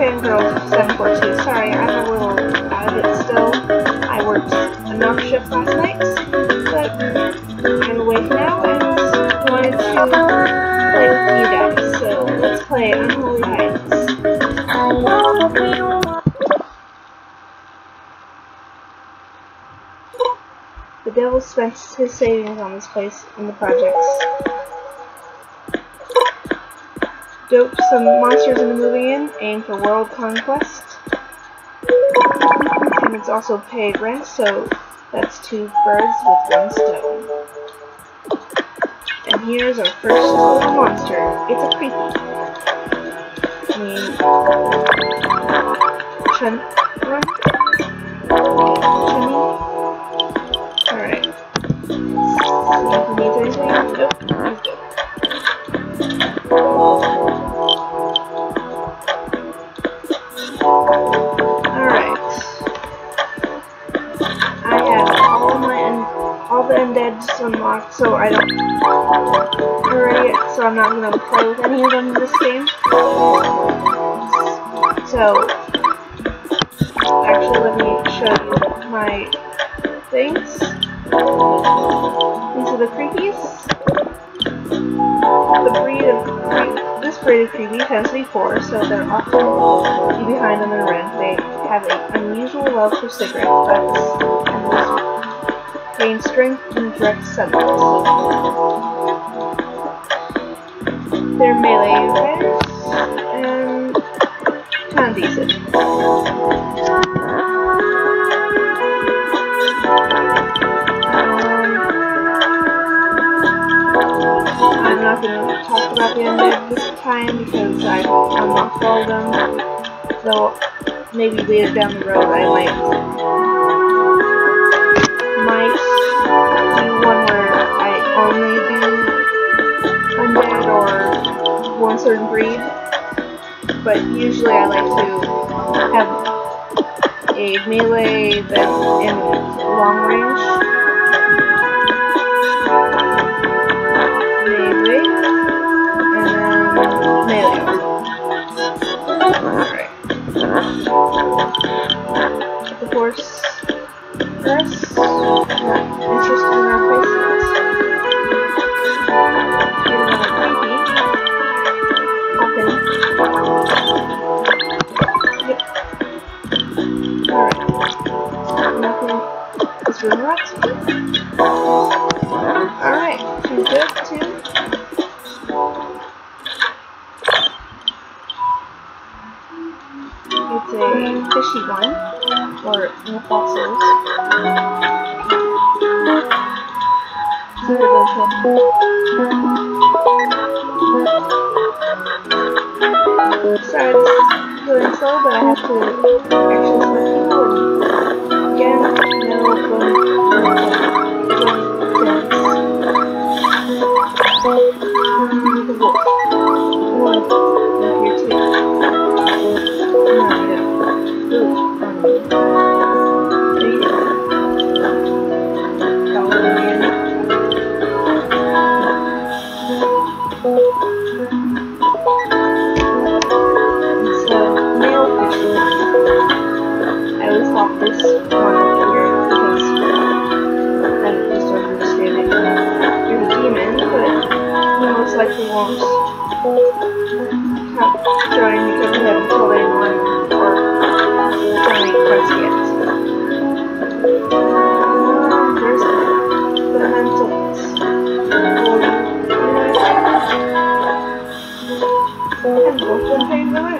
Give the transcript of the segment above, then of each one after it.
Fangirl 742. Sorry, I'm a little out of it still. I worked enough shift last night, but I'm awake now and wanted to play with you guys. So let's play Unholy Heights. The devil spends his savings on this place and the projects. Dope some monsters in the movie in, aim for world conquest. And it's also paid rent, so that's two birds with one stone. And here's our first monster. It's a creepy. Named Chun so I don't already, so I'm not gonna play with any of them in this game. So, actually, let me show you my things. These are the creepies. The breed of this breed of creepy tends to be poor, so they're often behind on their rent. They have an unusual love for cigarette but gain strength in direct sunlight. They're melee fighters and kind of decent. I'm not going to talk about the undead this time because I unlocked all of them. Though maybe later down the road I might one certain breed. But usually I like to have a melee that's in long range. Melee. And melee. Alright. The horse first. Them paid the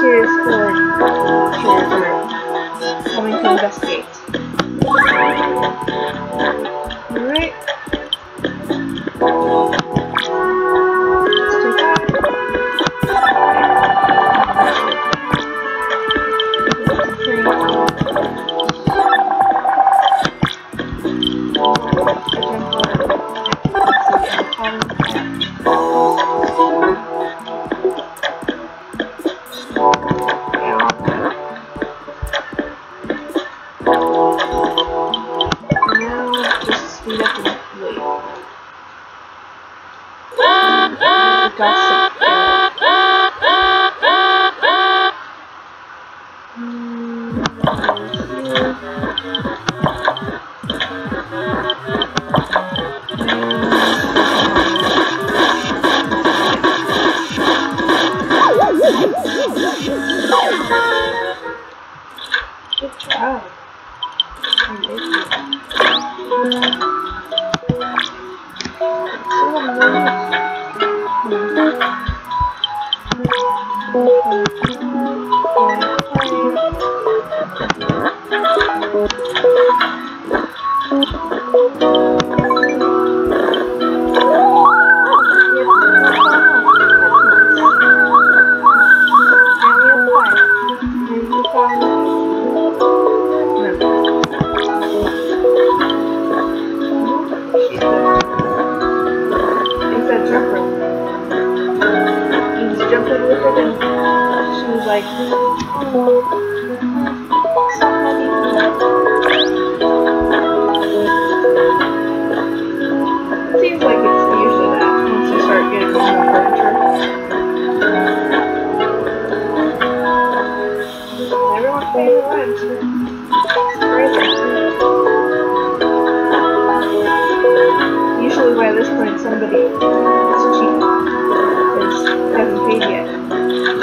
Curious villagers are coming to investigate. She was like. Seems like it's usually that once you start getting furniture. Rent. Usually by this point somebody hasn't paid yet.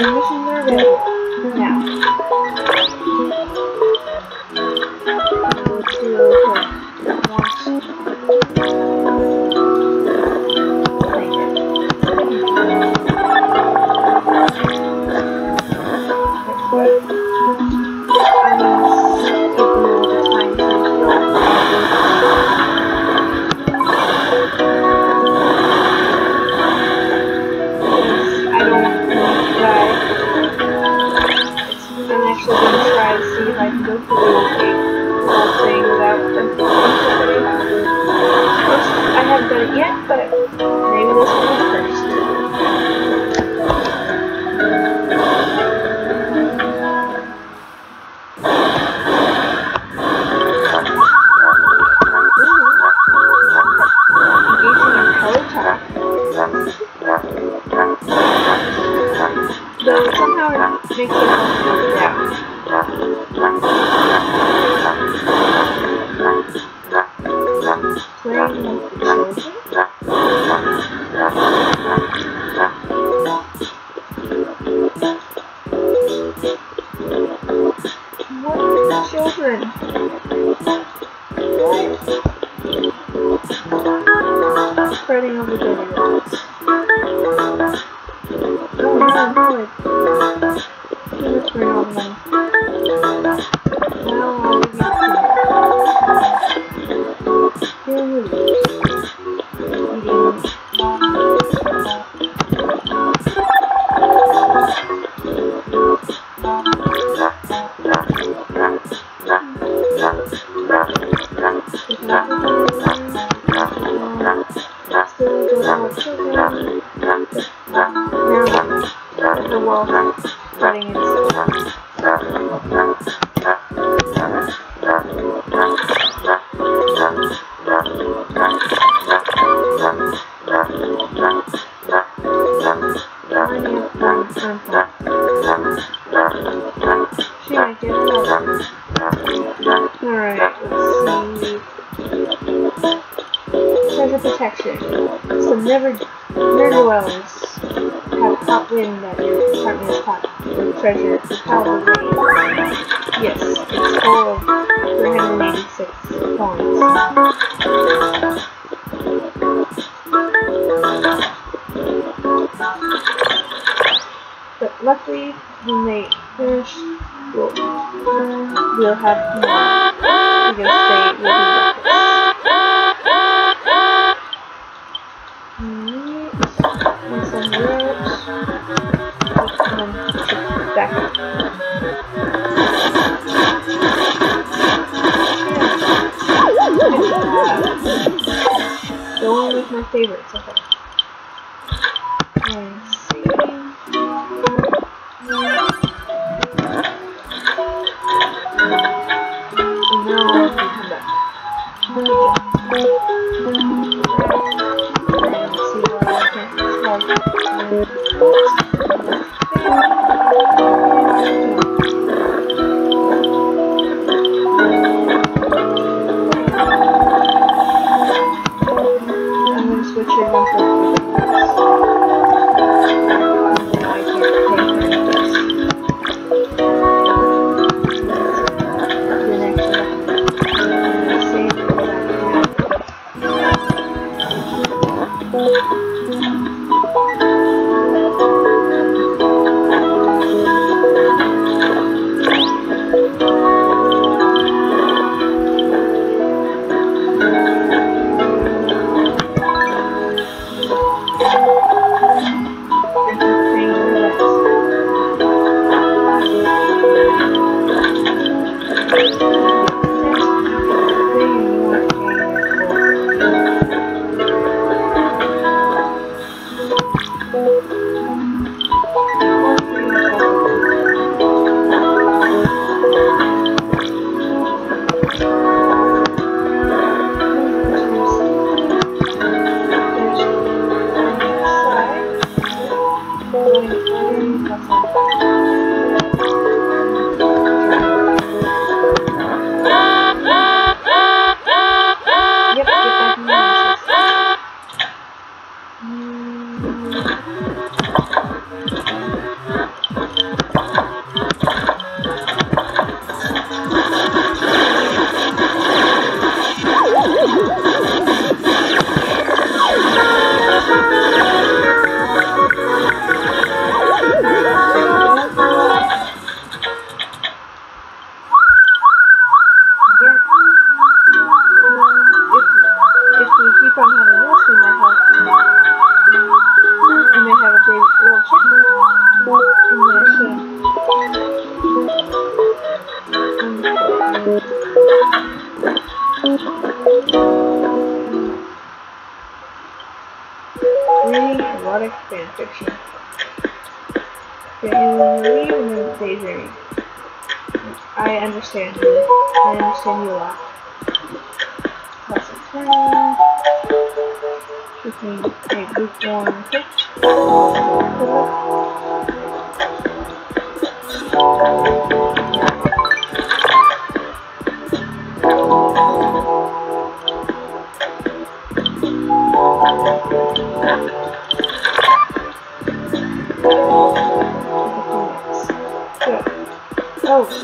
Thank you. Treasure protection. Some never Nerduels have caught wind that your apartment is hot treasure power. Yes, it's full of 386 coins. But luckily, when they finish, we'll, we'll have more. My favorites, okay. I understand you. I understand you a lot. Keeping a lukewarm pitch. Good.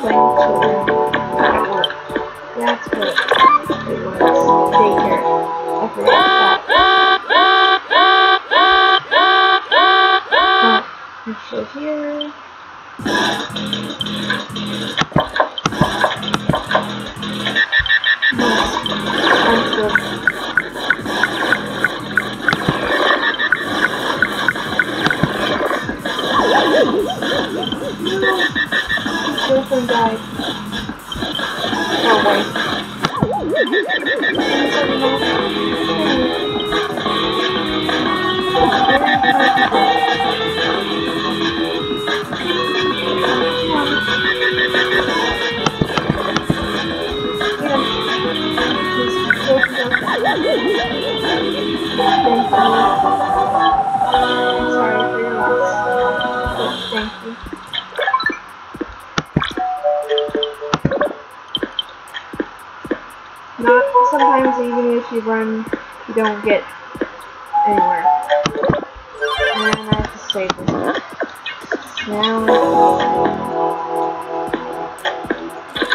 That's what it was. Daycare. I crazy. Now,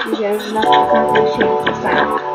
you guys have enough to accomplish this time.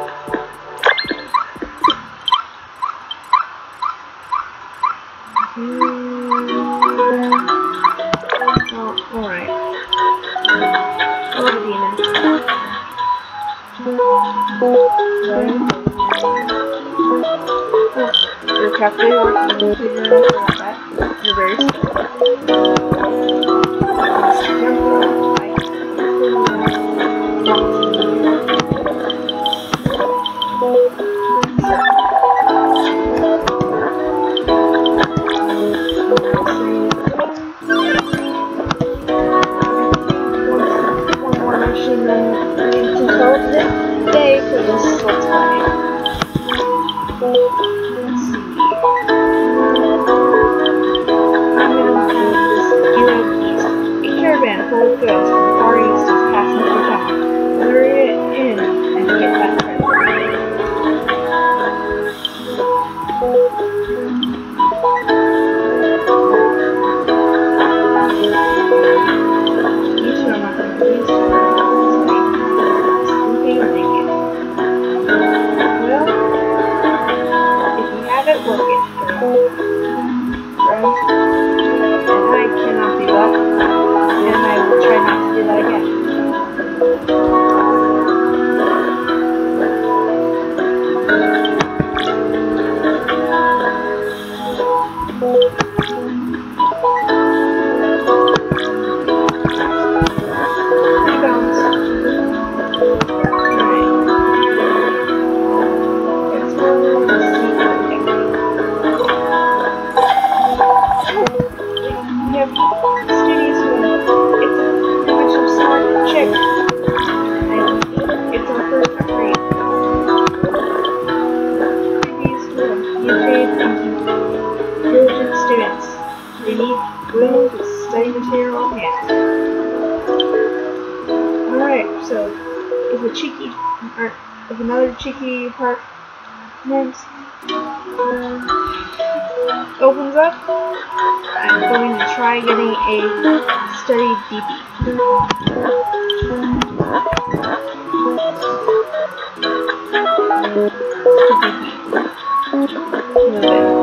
I'm going to try getting a steady DP. Okay.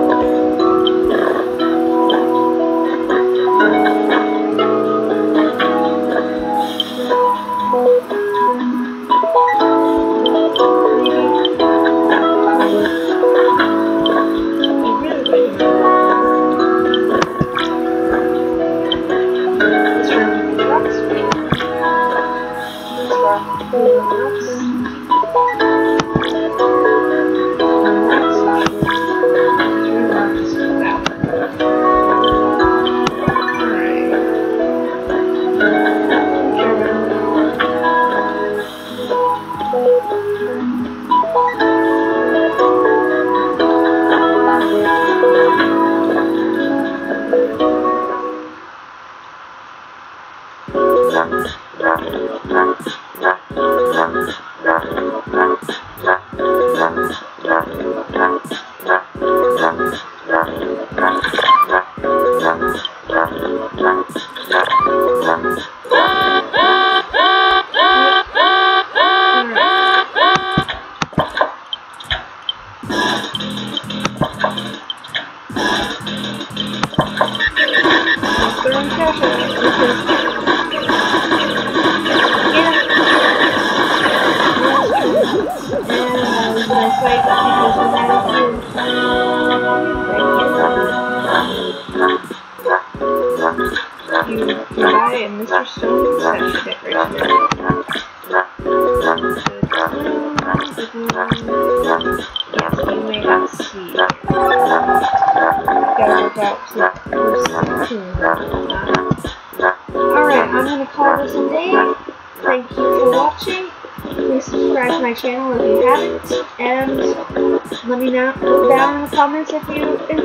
and pray for you. Thank you. Comments if you